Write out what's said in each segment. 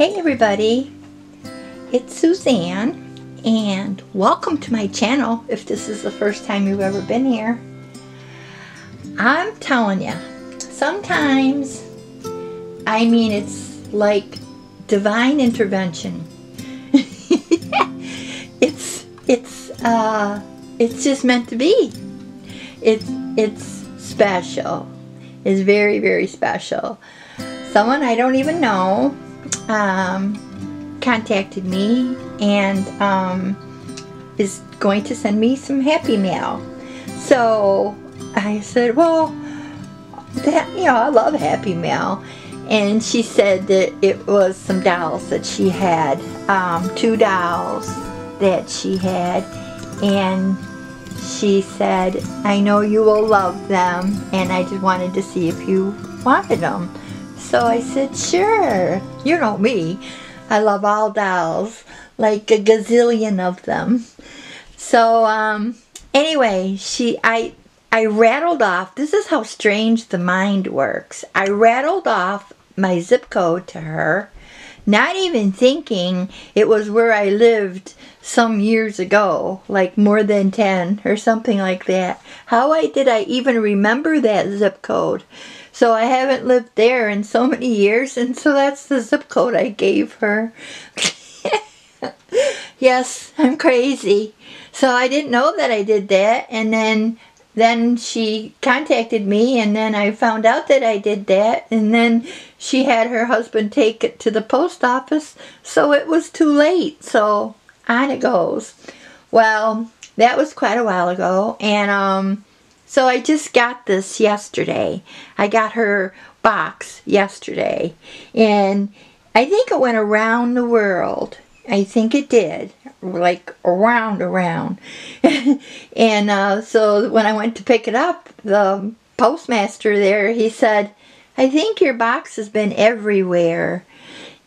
Hey everybody, it's Suzanne and welcome to my channel if this is the first time you've ever been here. I'm telling you, sometimes, I mean it's like divine intervention. it's, it's, uh, it's just meant to be. It's, it's special. It's very, very special. Someone I don't even know um, contacted me and um, is going to send me some happy mail. So I said, well, that, you know, I love happy mail. And she said that it was some dolls that she had, um, two dolls that she had. And she said, I know you will love them. And I just wanted to see if you wanted them. So I said, sure. You know me. I love all dolls, like a gazillion of them. So um, anyway, she I I rattled off. This is how strange the mind works. I rattled off my zip code to her, not even thinking it was where I lived some years ago, like more than 10 or something like that. How I did I even remember that zip code? So I haven't lived there in so many years, and so that's the zip code I gave her. yes, I'm crazy. So I didn't know that I did that, and then then she contacted me, and then I found out that I did that, and then she had her husband take it to the post office, so it was too late. So on it goes. Well, that was quite a while ago, and um, so I just got this yesterday. I got her box yesterday. And I think it went around the world. I think it did. Like around, around. and uh, so when I went to pick it up, the postmaster there, he said, I think your box has been everywhere.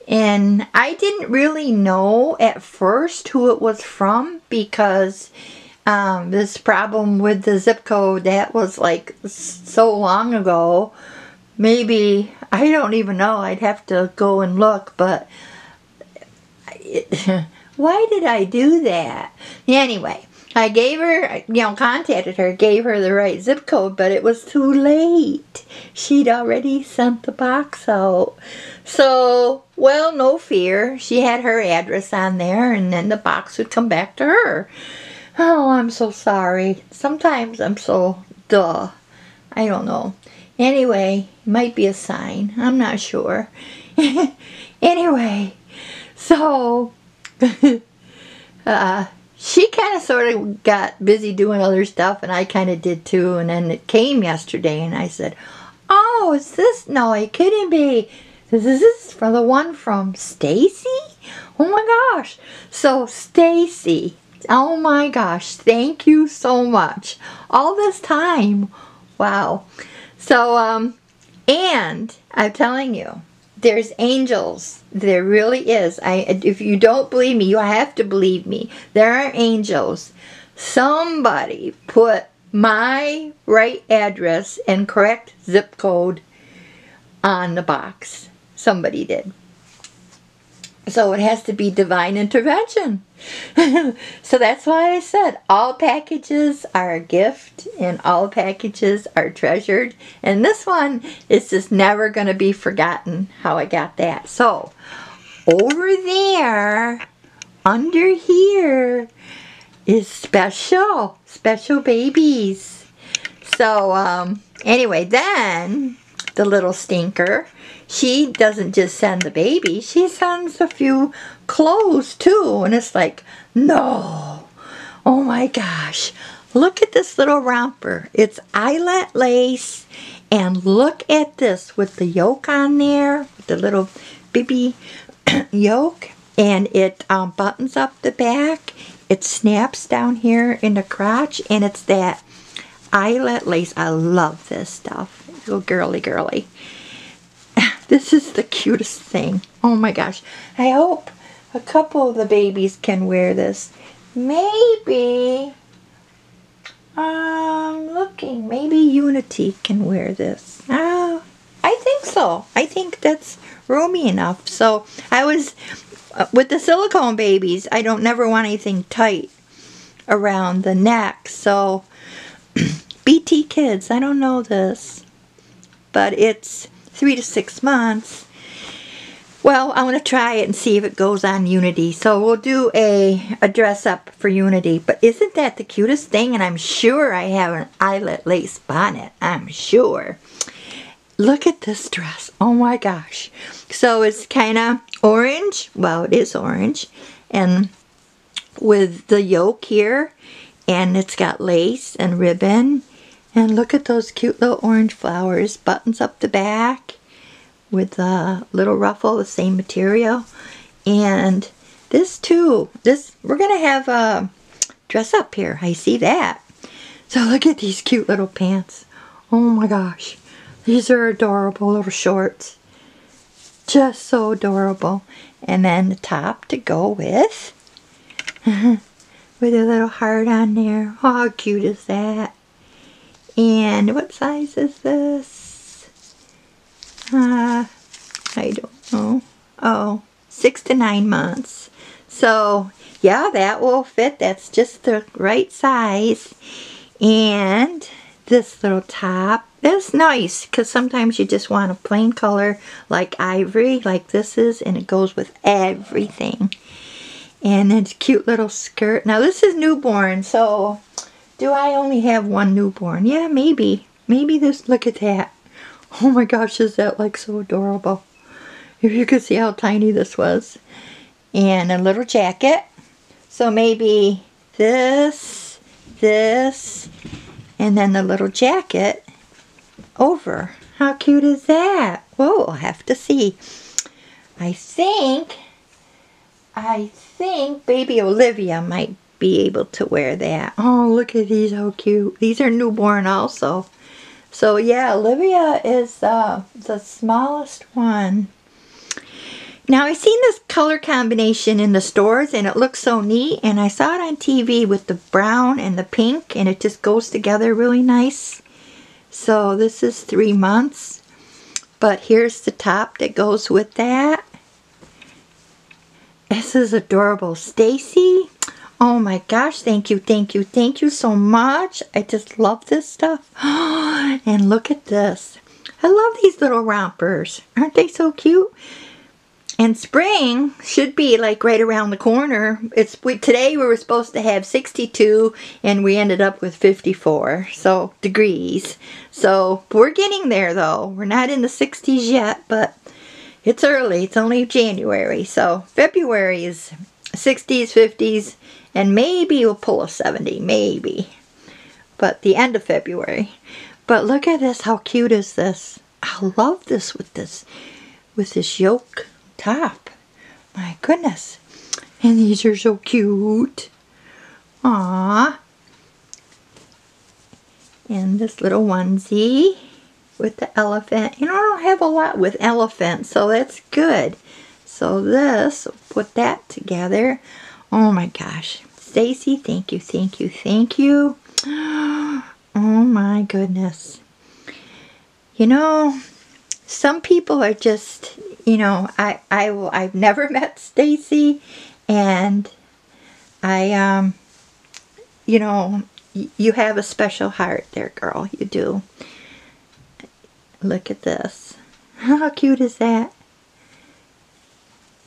And I didn't really know at first who it was from because um, this problem with the zip code that was like so long ago maybe I don't even know I'd have to go and look but it, why did I do that anyway I gave her, you know, contacted her, gave her the right zip code, but it was too late. She'd already sent the box out. So, well, no fear. She had her address on there, and then the box would come back to her. Oh, I'm so sorry. Sometimes I'm so duh. I don't know. Anyway, might be a sign. I'm not sure. anyway, so uh, she kind of sort of got busy doing other stuff, and I kind of did too. And then it came yesterday, and I said, "Oh, is this? No, it couldn't be. This is for the one from Stacy. Oh my gosh! So Stacy." Oh my gosh, thank you so much. All this time. Wow. So, um, and I'm telling you, there's angels. There really is. I if you don't believe me, you have to believe me. There are angels. Somebody put my right address and correct zip code on the box. Somebody did. So it has to be divine intervention. so that's why I said all packages are a gift and all packages are treasured. And this one is just never going to be forgotten how I got that. So over there, under here, is special, special babies. So um, anyway, then the little stinker, she doesn't just send the baby, she sends a few clothes too. And it's like, no, oh my gosh, look at this little romper. It's eyelet lace. And look at this with the yoke on there, with the little baby yoke. And it um, buttons up the back. It snaps down here in the crotch. And it's that eyelet lace. I love this stuff. Little girly girly. This is the cutest thing. Oh my gosh. I hope a couple of the babies can wear this. Maybe, I'm looking, maybe Unity can wear this. Uh, I think so. I think that's roomy enough. So I was, uh, with the silicone babies, I don't never want anything tight around the neck. So BT Kids, I don't know this, but it's three to six months. Well, I'm going to try it and see if it goes on Unity. So we'll do a, a dress up for Unity. But isn't that the cutest thing? And I'm sure I have an eyelet lace bonnet. I'm sure. Look at this dress. Oh my gosh. So it's kind of orange. Well, it is orange. And with the yoke here. And it's got lace and ribbon. And look at those cute little orange flowers. Buttons up the back with a little ruffle, the same material. And this too, this we're going to have a dress up here. I see that. So look at these cute little pants. Oh my gosh. These are adorable little shorts. Just so adorable. And then the top to go with. with a little heart on there. How cute is that? And what size is this? Uh, I don't know. Oh, six to nine months. So, yeah, that will fit. That's just the right size. And this little top. That's nice because sometimes you just want a plain color like ivory, like this is, and it goes with everything. And it's cute little skirt. Now, this is newborn, so do I only have one newborn? Yeah, maybe. Maybe this, look at that. Oh my gosh, is that like so adorable? If you could see how tiny this was. And a little jacket. So maybe this, this, and then the little jacket over. How cute is that? Whoa, I'll have to see. I think, I think baby Olivia might be able to wear that. Oh, look at these, how cute. These are newborn also. So yeah, Olivia is uh, the smallest one. Now I've seen this color combination in the stores and it looks so neat and I saw it on TV with the brown and the pink and it just goes together really nice. So this is three months but here's the top that goes with that. This is adorable. Stacy, Oh my gosh, thank you, thank you, thank you so much. I just love this stuff. and look at this. I love these little rompers. Aren't they so cute? And spring should be like right around the corner. It's we, Today we were supposed to have 62 and we ended up with 54 so degrees. So we're getting there though. We're not in the 60s yet, but it's early. It's only January. So February is 60s, 50s, and maybe we'll pull a 70, maybe. But the end of February. But look at this, how cute is this? I love this with this, with this yoke top. My goodness. And these are so cute. Aww. And this little onesie with the elephant. You know, I don't have a lot with elephants, so that's good. So this, put that together. Oh my gosh. Stacy, thank you, thank you, thank you. Oh my goodness. You know, some people are just, you know, I, I, I've never met Stacy and I, um, you know, you have a special heart there, girl. You do. Look at this. How cute is that?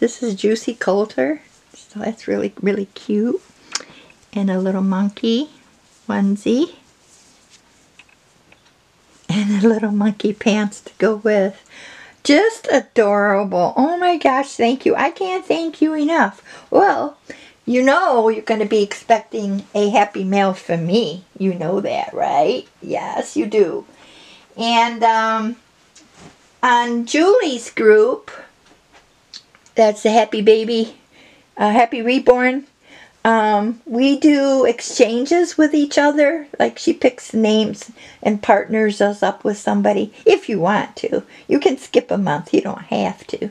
This is Juicy Couture. So that's really, really cute. And a little monkey onesie. And a little monkey pants to go with. Just adorable. Oh my gosh, thank you. I can't thank you enough. Well, you know you're going to be expecting a happy mail from me. You know that, right? Yes, you do. And um, on Julie's group, that's the Happy Baby, uh, Happy Reborn. Um, we do exchanges with each other. Like she picks names and partners us up with somebody if you want to. You can skip a month. You don't have to.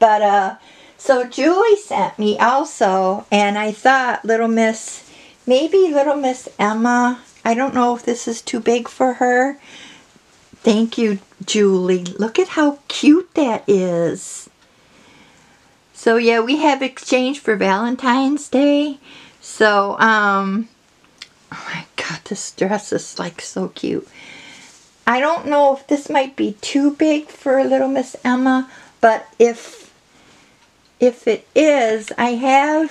But uh, so Julie sent me also, and I thought Little Miss, maybe Little Miss Emma. I don't know if this is too big for her. Thank you, Julie. Look at how cute that is. So yeah, we have exchanged for Valentine's Day. So, um, oh my god, this dress is like so cute. I don't know if this might be too big for little Miss Emma, but if if it is, I have,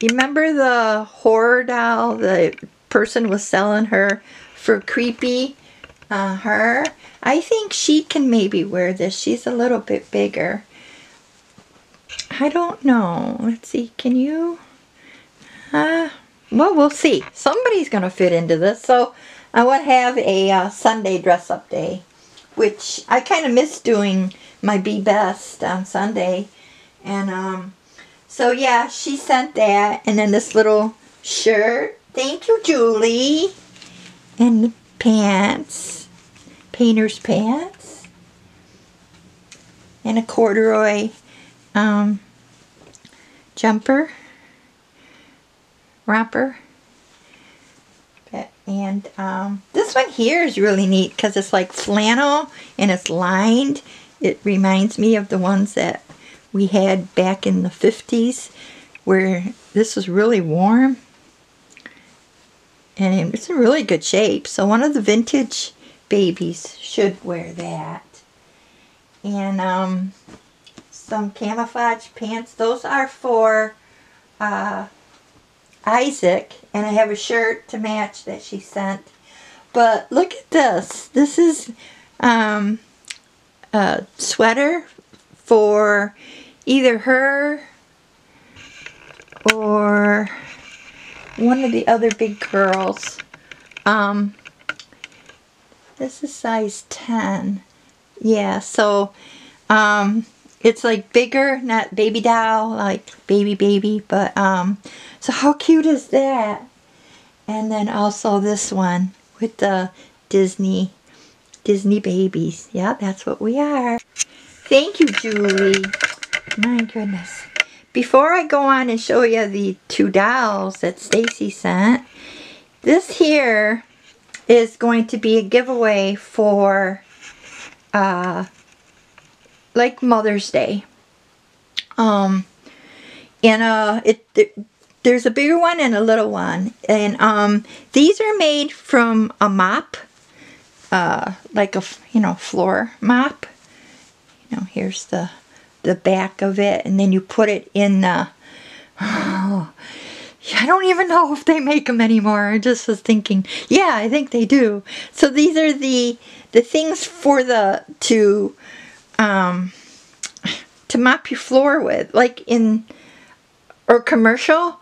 remember the horror doll the person was selling her for creepy uh, her? I think she can maybe wear this. She's a little bit bigger. I don't know. Let's see. Can you? Uh, well, we'll see. Somebody's going to fit into this. So I want to have a uh, Sunday dress-up day, which I kind of miss doing my Be Best on Sunday. And um, so, yeah, she sent that. And then this little shirt. Thank you, Julie. And pants. Painter's pants. And a corduroy um, jumper. Romper. And um, this one here is really neat because it's like flannel and it's lined. It reminds me of the ones that we had back in the 50s where this was really warm. And it's in really good shape. So one of the vintage babies should wear that. And um, some camouflage pants. Those are for uh, Isaac, and I have a shirt to match that she sent. But look at this. This is um, a sweater for either her or one of the other big girls. Um, this is size 10. Yeah, so um, it's like bigger, not baby doll, like baby baby, but um, so how cute is that? And then also this one with the Disney, Disney babies. Yeah, that's what we are. Thank you, Julie. My goodness. Before I go on and show you the two dolls that Stacy sent, this here is going to be a giveaway for uh, like Mother's Day. Um, and uh, it there's a bigger one and a little one, and um, these are made from a mop, uh, like a you know floor mop. You know, here's the the back of it, and then you put it in the. Oh, I don't even know if they make them anymore. I just was thinking, yeah, I think they do. So these are the the things for the to um, to mop your floor with, like in or commercial.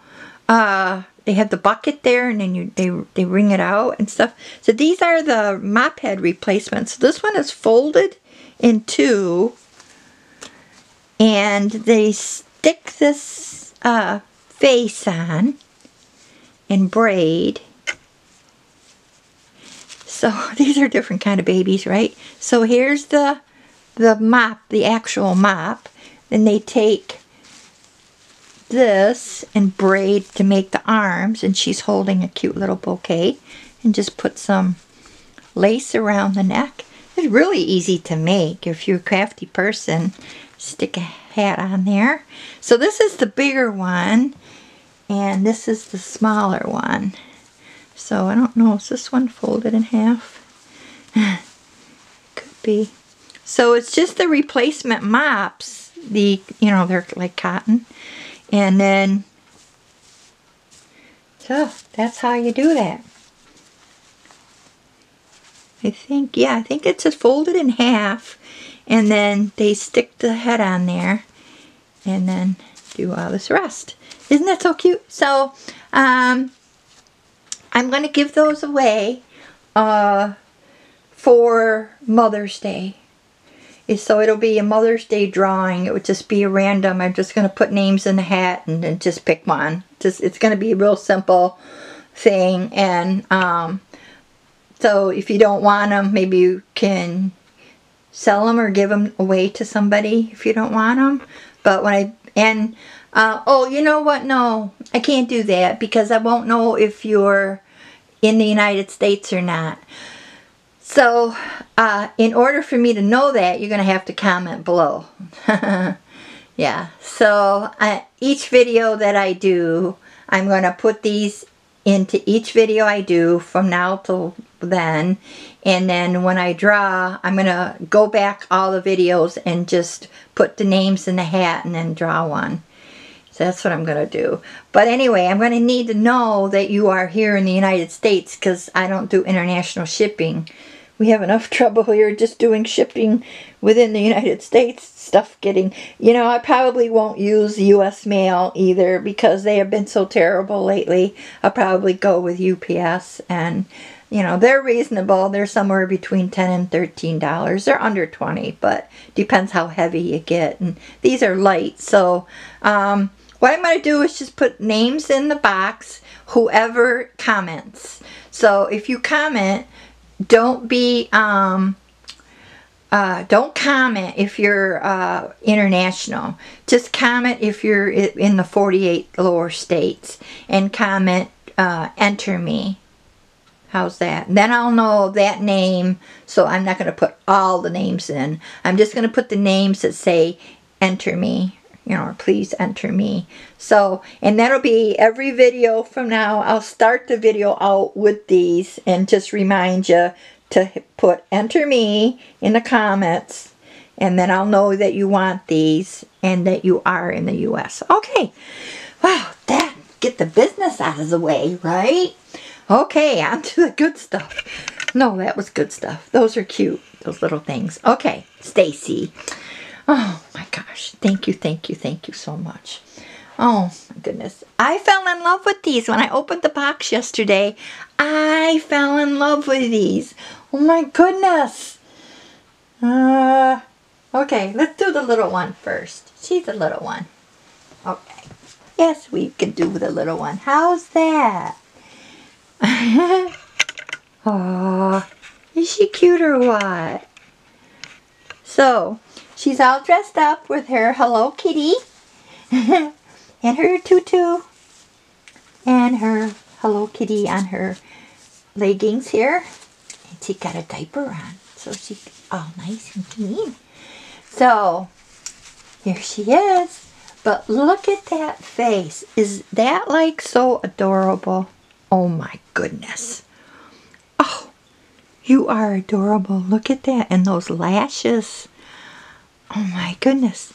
Uh, they have the bucket there, and then you they they wring it out and stuff. So these are the mop head replacements. So This one is folded in two, and they stick this uh, face on and braid. So these are different kind of babies, right? So here's the the mop, the actual mop. Then they take this and braid to make the arms and she's holding a cute little bouquet and just put some lace around the neck. It's really easy to make if you're a crafty person. Stick a hat on there. So this is the bigger one and this is the smaller one. So I don't know, is this one folded in half? Could be. So it's just the replacement mops. The, you know, they're like cotton. And then, so that's how you do that. I think, yeah, I think it's just folded in half. And then they stick the head on there. And then do all this rest. Isn't that so cute? So, um, I'm going to give those away uh, for Mother's Day so it'll be a Mother's Day drawing. It would just be a random. I'm just going to put names in the hat and then just pick one. Just It's going to be a real simple thing. And um, so if you don't want them, maybe you can sell them or give them away to somebody if you don't want them. But when I, and, uh, oh, you know what? No, I can't do that because I won't know if you're in the United States or not. So, uh, in order for me to know that, you're going to have to comment below. Yeah, so each video that I do, I'm going to put these into each video I do from now till then. And then when I draw, I'm going to go back all the videos and just put the names in the hat and then draw one. So that's what I'm going to do. But anyway, I'm going to need to know that you are here in the United States because I don't do international shipping. We have enough trouble here just doing shipping within the United States. Stuff getting, you know, I probably won't use U.S. mail either because they have been so terrible lately. I'll probably go with UPS and you know they're reasonable they're somewhere between 10 and 13 dollars they're under 20 but depends how heavy you get and these are light so um, what I'm going to do is just put names in the box, whoever comments. So if you comment, don't be, um, uh, don't comment if you're uh, international. Just comment if you're in the 48 lower states and comment, uh, enter me. How's that? Then I'll know that name, so I'm not going to put all the names in. I'm just going to put the names that say enter me you know, please enter me. So, and that'll be every video from now. I'll start the video out with these and just remind you to put enter me in the comments and then I'll know that you want these and that you are in the U.S. Okay, wow, that, get the business out of the way, right? Okay, on to the good stuff. No, that was good stuff. Those are cute, those little things. Okay, Stacy. Oh my gosh. Thank you, thank you, thank you so much. Oh my goodness. I fell in love with these when I opened the box yesterday. I fell in love with these. Oh my goodness. Uh, okay, let's do the little one first. She's a little one. Okay. Yes, we can do the little one. How's that? oh, is she cute or what? So, She's all dressed up with her Hello Kitty and her tutu and her Hello Kitty on her leggings here. And she got a diaper on, so she's all nice and clean. So, here she is. But look at that face. Is that like so adorable? Oh my goodness. Oh, you are adorable. Look at that. And those lashes. Oh my goodness.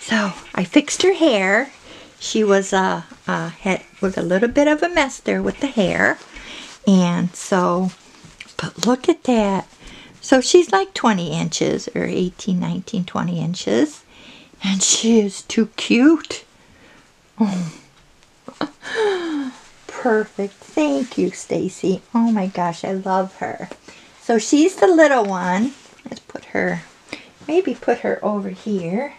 So I fixed her hair. She was uh, uh, had was a little bit of a mess there with the hair. And so, but look at that. So she's like 20 inches or 18, 19, 20 inches. And she is too cute. Oh. Perfect. Thank you, Stacy. Oh my gosh, I love her. So she's the little one. Let's put her maybe put her over here.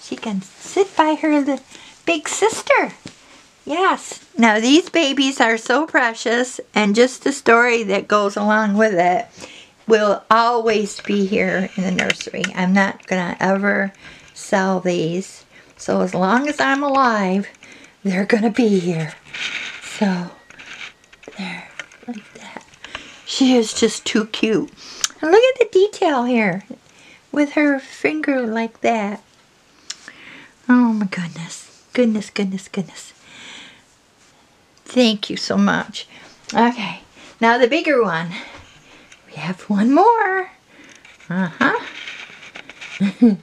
She can sit by her big sister. Yes. Now these babies are so precious and just the story that goes along with it will always be here in the nursery. I'm not going to ever sell these. So as long as I'm alive, they're going to be here. So, there. She is just too cute. And look at the detail here with her finger like that. Oh my goodness. Goodness, goodness, goodness. Thank you so much. Okay, now the bigger one. We have one more. Uh-huh.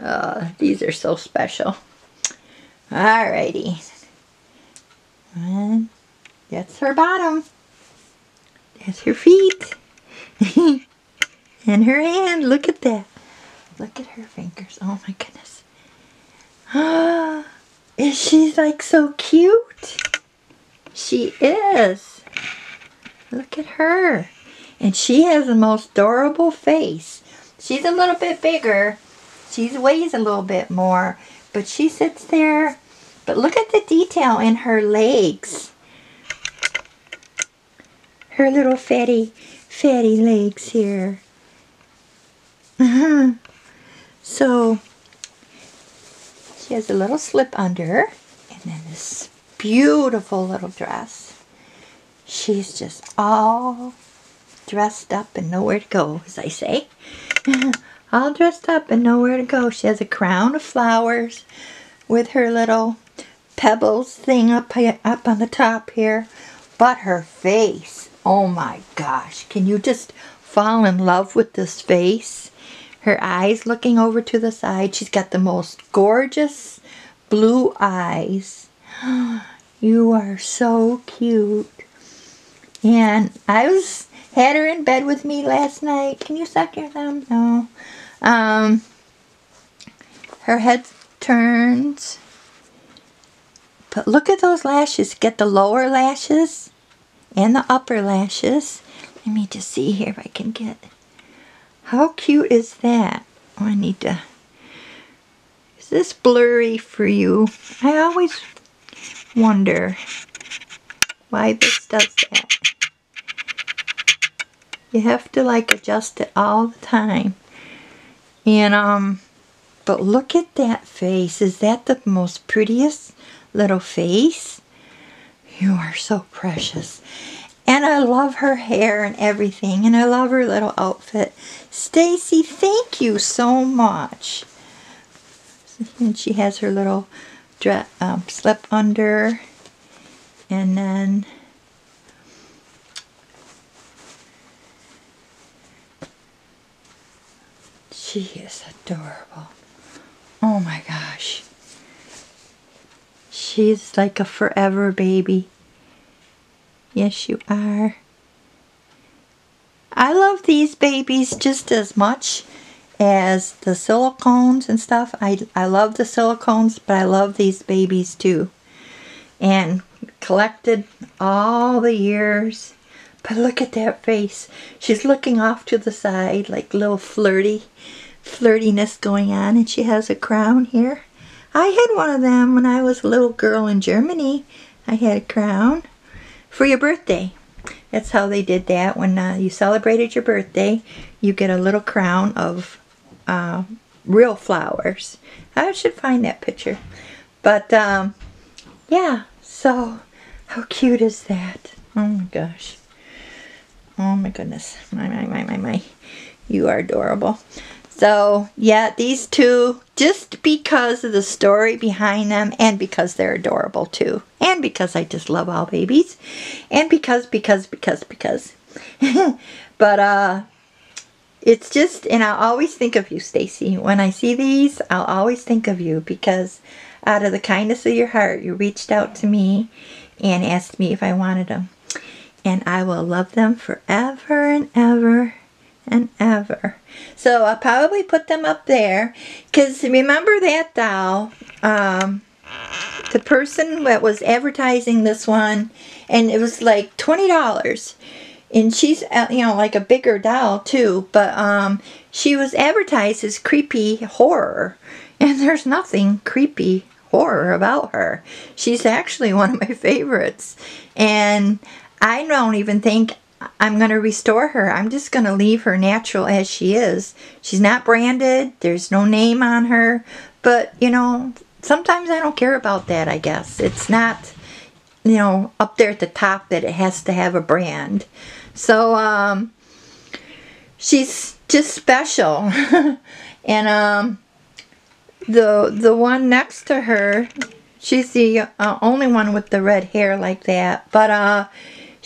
oh, these are so special. Alrighty. And that's her bottom. That's her feet. and her hand, look at that. Look at her fingers. Oh my goodness. is she like so cute? She is. Look at her. And she has the most adorable face. She's a little bit bigger. She weighs a little bit more. But she sits there. But look at the detail in her legs. Her little fatty fatty legs here. Uh-huh. So she has a little slip under and then this beautiful little dress. She's just all dressed up and nowhere to go, as I say. all dressed up and nowhere to go. She has a crown of flowers with her little pebbles thing up up on the top here. But her face, oh my gosh, can you just fall in love with this face? Her eyes looking over to the side. She's got the most gorgeous blue eyes. You are so cute. And I was had her in bed with me last night. Can you suck your thumb? No. Um, her head turns. But look at those lashes. Get the lower lashes and the upper lashes. Let me just see here if I can get... How cute is that? Oh, I need to... Is this blurry for you? I always wonder why this does that. You have to like adjust it all the time. And um, but look at that face. Is that the most prettiest little face? You are so precious. And I love her hair and everything. And I love her little outfit. Stacy, thank you so much. And she has her little dress, um, slip under. And then she is adorable. Oh my gosh. She's like a forever baby. Yes, you are. I love these babies just as much as the silicones and stuff. I, I love the silicones, but I love these babies too. And collected all the years. But look at that face. She's looking off to the side like little flirty, flirtiness going on. And she has a crown here. I had one of them when I was a little girl in Germany. I had a crown for your birthday. That's how they did that. When uh, you celebrated your birthday, you get a little crown of uh, real flowers. I should find that picture. But, um, yeah, so how cute is that? Oh my gosh. Oh my goodness. My, my, my, my, my. You are adorable. So, yeah, these two, just because of the story behind them and because they're adorable too. And because I just love all babies. And because, because, because, because. but, uh, it's just, and I'll always think of you, Stacy. When I see these, I'll always think of you because out of the kindness of your heart, you reached out to me and asked me if I wanted them. And I will love them forever and ever and ever. So I'll probably put them up there. Because remember that doll, um, the person that was advertising this one, and it was like $20 and she's uh, you know like a bigger doll too but um she was advertised as creepy horror and there's nothing creepy horror about her she's actually one of my favorites and i don't even think i'm going to restore her. I'm just going to leave her natural as she is. She's not branded. There's no name on her. But you know sometimes i don't care about that i guess. It's not you know up there at the top that it has to have a brand. So, um, she's just special. and, um, the, the one next to her, she's the uh, only one with the red hair like that. But, uh,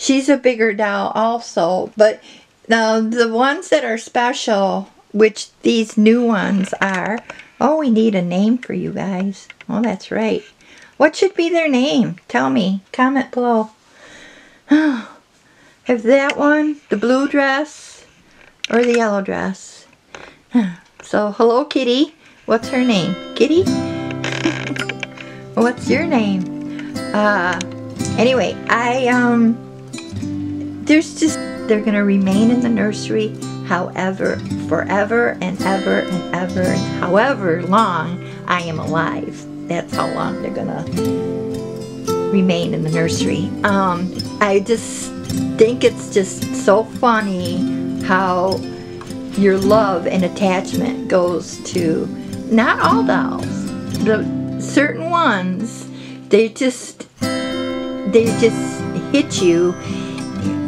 she's a bigger doll also. But now the ones that are special, which these new ones are, oh, we need a name for you guys. Oh, that's right. What should be their name? Tell me. Comment below. Have that one, the blue dress, or the yellow dress. So, hello Kitty. What's her name? Kitty? What's your name? Uh, anyway, I, um, there's just, they're going to remain in the nursery however, forever and ever and ever and however long I am alive. That's how long they're going to remain in the nursery. Um, I just think it's just so funny how your love and attachment goes to not all dolls, the certain ones, they just they just hit you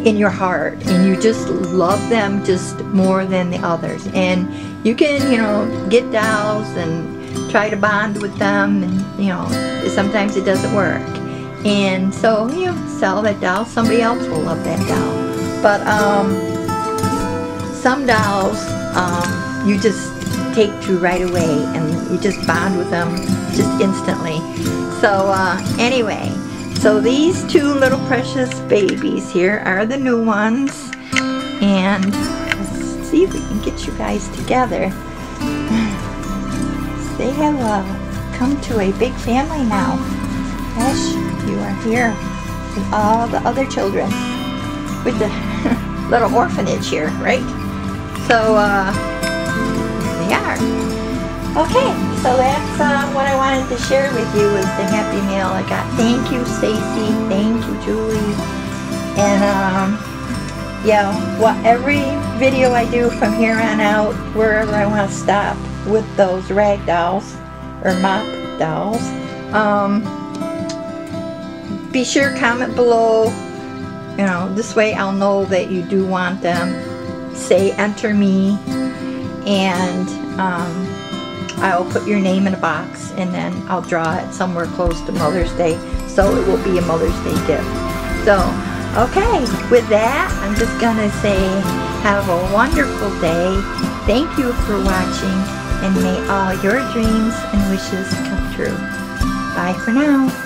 in your heart and you just love them just more than the others. And you can you know get dolls and try to bond with them and you know sometimes it doesn't work. And so you know, sell that doll somebody else will love that doll but um some dolls um, you just take to right away and you just bond with them just instantly. So uh, anyway so these two little precious babies here are the new ones. And let's see if we can get you guys together. They have uh, come to a big family now. Yes, you are here with all the other children. With the little orphanage here, right? So, uh, they are. Okay, so that's uh, what I wanted to share with you was the Happy Mail I got. Thank you, Stacy. Thank you, Julie. And, um, yeah, what every video I do from here on out, wherever I want to stop with those rag dolls or mop dolls, um, be sure comment below. You know, this way I'll know that you do want them. Say enter me and um, I'll put your name in a box and then I'll draw it somewhere close to Mother's Day so it will be a Mother's Day gift. So, okay, with that, I'm just going to say have a wonderful day. Thank you for watching and may all your dreams and wishes come true. Bye for now.